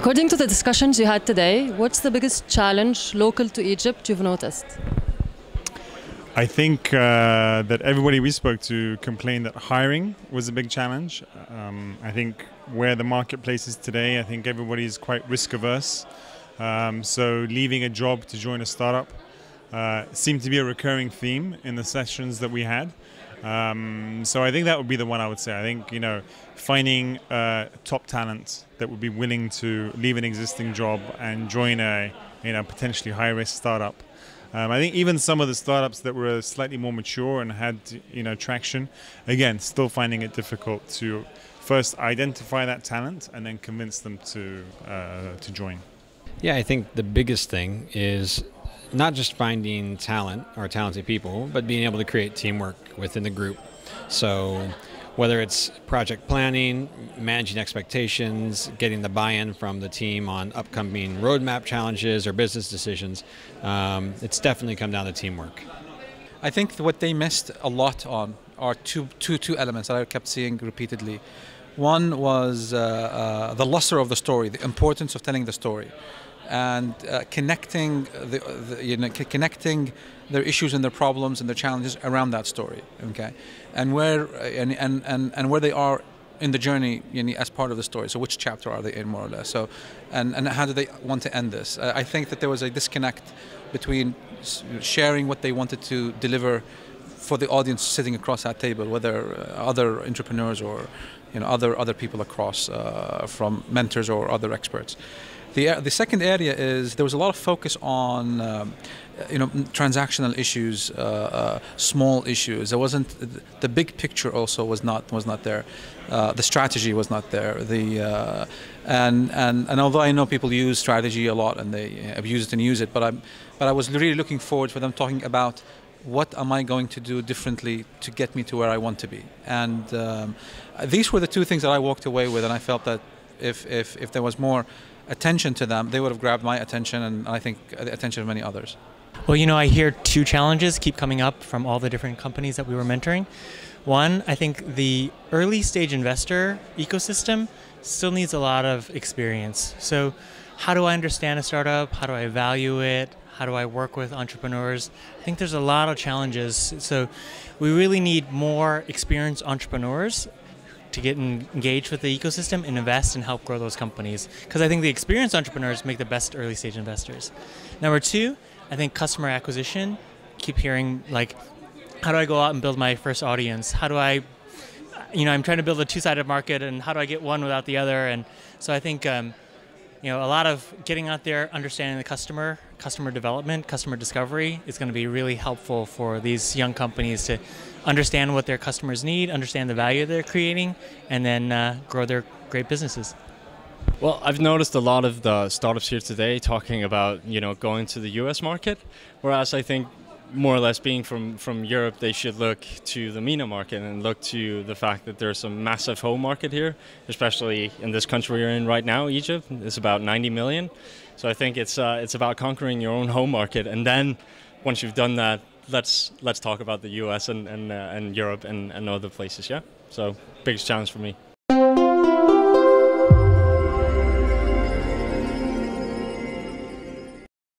According to the discussions you had today, what's the biggest challenge local to Egypt you've noticed? I think uh, that everybody we spoke to complained that hiring was a big challenge. Um, I think where the marketplace is today, I think everybody is quite risk averse. Um, so leaving a job to join a startup uh, seemed to be a recurring theme in the sessions that we had. Um, so I think that would be the one I would say. I think you know finding uh, top talent that would be willing to leave an existing job and join a you know potentially high risk startup um, I think even some of the startups that were slightly more mature and had you know traction, again, still finding it difficult to first identify that talent and then convince them to uh, to join. Yeah, I think the biggest thing is not just finding talent or talented people, but being able to create teamwork within the group. So whether it's project planning, managing expectations, getting the buy-in from the team on upcoming roadmap challenges or business decisions, um, it's definitely come down to teamwork. I think what they missed a lot on are two, two, two elements that I kept seeing repeatedly. One was uh, uh, the luster of the story, the importance of telling the story and uh, connecting the, the, you know connecting their issues and their problems and their challenges around that story okay? And where and and and, and where they are in the journey you know, as part of the story. So which chapter are they in more or less? So and and how do they want to end this? Uh, i think that there was a disconnect between sharing what they wanted to deliver for the audience sitting across that table whether uh, other entrepreneurs or you know other other people across uh, from mentors or other experts the, the second area is there was a lot of focus on um, you know transactional issues, uh, uh, small issues. There wasn't the big picture. Also was not was not there. Uh, the strategy was not there. The uh, and and and although I know people use strategy a lot and they abuse it and use it, but I but I was really looking forward for them talking about what am I going to do differently to get me to where I want to be. And um, these were the two things that I walked away with, and I felt that if if if there was more attention to them, they would have grabbed my attention and I think uh, the attention of many others. Well, you know, I hear two challenges keep coming up from all the different companies that we were mentoring. One, I think the early stage investor ecosystem still needs a lot of experience. So, how do I understand a startup? How do I value it? How do I work with entrepreneurs? I think there's a lot of challenges. So, we really need more experienced entrepreneurs to get engaged with the ecosystem and invest and help grow those companies. Because I think the experienced entrepreneurs make the best early stage investors. Number two, I think customer acquisition. Keep hearing like, how do I go out and build my first audience? How do I, you know, I'm trying to build a two-sided market, and how do I get one without the other? And so I think. Um, you know, a lot of getting out there, understanding the customer, customer development, customer discovery is going to be really helpful for these young companies to understand what their customers need, understand the value they're creating, and then uh, grow their great businesses. Well, I've noticed a lot of the startups here today talking about you know going to the U.S. market, whereas I think more or less being from, from Europe, they should look to the MENA market and look to the fact that there's a massive home market here, especially in this country we're in right now, Egypt. It's about 90 million. So I think it's uh, it's about conquering your own home market, and then once you've done that, let's let's talk about the U.S. and and, uh, and Europe and, and other places. Yeah. So biggest challenge for me.